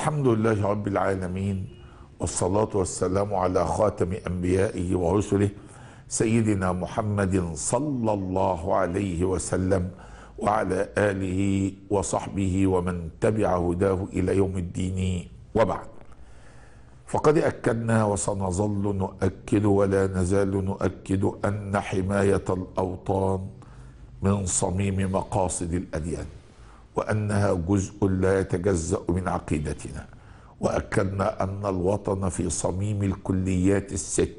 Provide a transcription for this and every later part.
الحمد لله رب العالمين والصلاة والسلام على خاتم أنبيائه ورسله سيدنا محمد صلى الله عليه وسلم وعلى آله وصحبه ومن تبع هداه إلى يوم الدين. وبعد فقد أكدنا وسنظل نؤكد ولا نزال نؤكد أن حماية الأوطان من صميم مقاصد الأديان. وأنها جزء لا يتجزأ من عقيدتنا. وأكدنا أن الوطن في صميم الكليات الست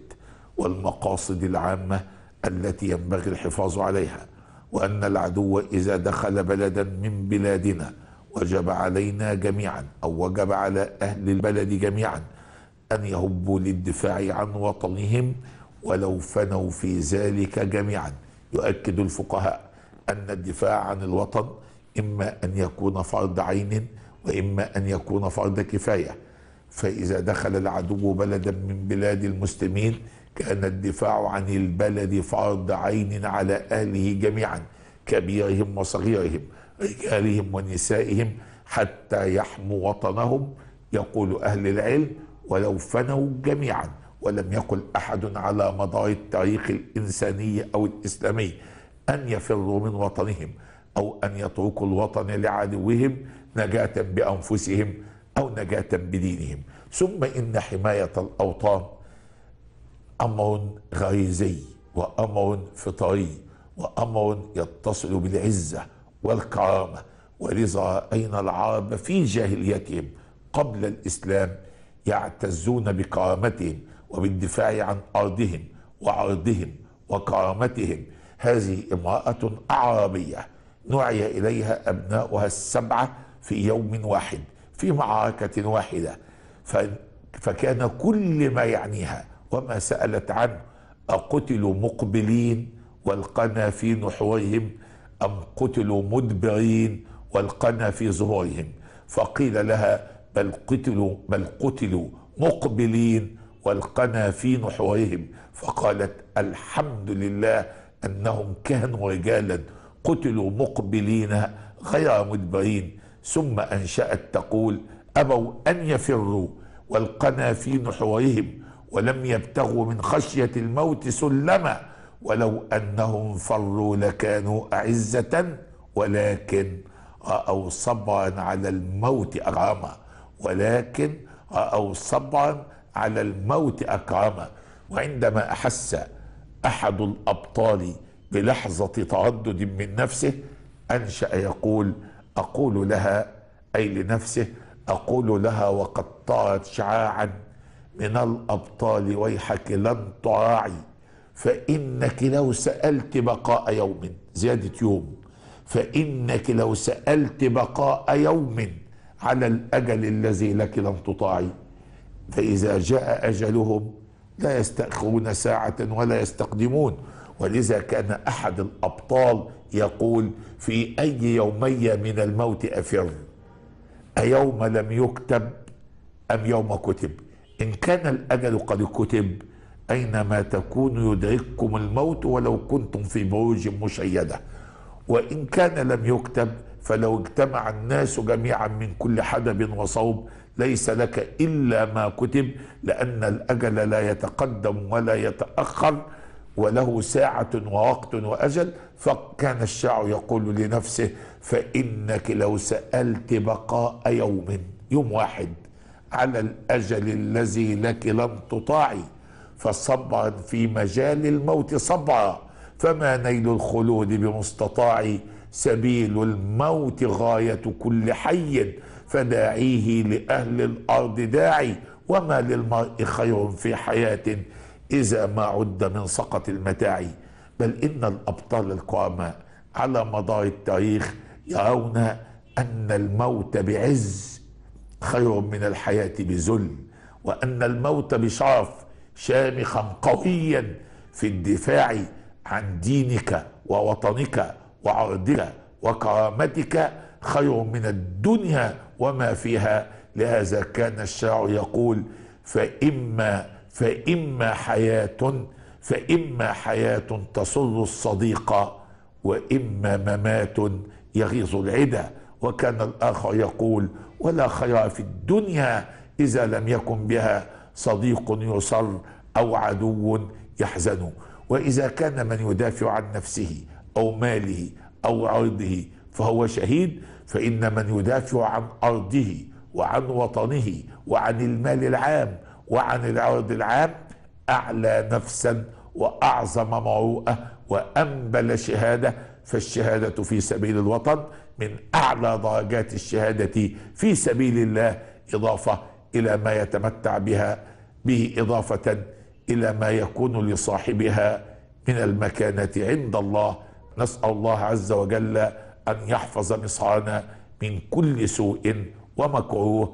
والمقاصد العامة التي ينبغي الحفاظ عليها وأن العدو إذا دخل بلدا من بلادنا وجب علينا جميعا أو وجب على أهل البلد جميعا أن يهبوا للدفاع عن وطنهم ولو فنوا في ذلك جميعا. يؤكد الفقهاء أن الدفاع عن الوطن إما أن يكون فرض عين وإما أن يكون فرض كفاية. فإذا دخل العدو بلدا من بلاد المسلمين كان الدفاع عن البلد فرض عين على أهله جميعا كبيرهم وصغيرهم رجالهم ونسائهم حتى يحموا وطنهم يقول أهل العلم ولو فنوا جميعا ولم يقل أحد على مدار التاريخ الإنساني أو الإسلامي أن يفروا من وطنهم. أو أن يتركوا الوطن لعدوهم نجاة بأنفسهم أو نجاة بدينهم. ثم إن حماية الأوطان أمر غريزي وأمر فطري وأمر يتصل بالعزة والكرامة. ولذا راينا العرب في جاهليتهم قبل الإسلام يعتزون بكرامتهم وبالدفاع عن أرضهم وعرضهم وكرامتهم؟ هذه امرأة أعرابية نعي إليها أبناؤها السبعة في يوم واحد في معركة واحدة. فكان كل ما يعنيها وما سألت عنه أقتلوا مقبلين والقنا في نحورهم أم قتلوا مدبرين والقنا في ظهورهم؟ فقيل لها بل قتلوا بل قتلوا مقبلين والقنا في نحورهم فقالت الحمد لله أنهم كانوا رجالا قتلوا مقبلين غير مدبرين. ثم أنشأت تقول أبوا أن يفروا والقنا في نحورهم ولم يبتغوا من خشية الموت سلما ولو أنهم فروا لكانوا أعزة ولكن رأوا صبرا على الموت أكرما. ولكن رأوا صبرا على الموت أكرما. وعندما أحس أحد الأبطال بلحظة تردد من نفسه أنشأ يقول أقول لها أي لنفسه أقول لها وقد طارت شعاعا من الأبطال ويحك لن تراعي فإنك لو سألت بقاء يوم. زيادة يوم فإنك لو سألت بقاء يوم على الأجل الذي لك لن تطاعي فإذا جاء أجلهم لا يستأخرون ساعة ولا يستقدمون. ولذا كان أحد الأبطال يقول في أي يومي من الموت أفر؟ أيوم لم يكتب أم يوم كتب؟ إن كان الأجل قد كتب أينما تكون يدرككم الموت ولو كنتم في بروج مشيدة. وإن كان لم يكتب فلو اجتمع الناس جميعا من كل حدب وصوب ليس لك إلا ما كتب لأن الأجل لا يتقدم ولا يتأخر وله ساعة ووقت وأجل فكان الشاعر يقول لنفسه فإنك لو سألت بقاء يوم يوم واحد على الأجل الذي لك لم تطاعي فصبرا في مجال الموت صبرا فما نيل الخلود بمستطاع سبيل الموت غاية كل حي فداعيه لأهل الأرض داعي وما للمرء خير في حياة إذا ما عد من سقط المتاع بل إن الأبطال الكراماء على مدار التاريخ يرون أن الموت بعز خير من الحياة بذل وأن الموت بشرف شامخا قويا في الدفاع عن دينك ووطنك وعرضك وكرامتك خير من الدنيا وما فيها. لهذا كان الشاعر يقول فإما فإما حياة فإما حياة تسر الصديق وإما ممات يغيظ العدا. وكان الآخر يقول ولا خير في الدنيا إذا لم يكن بها صديق يصر أو عدو يحزن. وإذا كان من يدافع عن نفسه أو ماله أو عرضه فهو شهيد فإن من يدافع عن أرضه وعن وطنه وعن المال العام وعن العرض العام أعلى نفسا وأعظم مروءه وأنبل شهاده فالشهادة في سبيل الوطن من أعلى درجات الشهادة في سبيل الله إضافة إلى ما يتمتع بها به إضافة إلى ما يكون لصاحبها من المكانة عند الله. نسأل الله عز وجل أن يحفظ مصرنا من كل سوء ومكروه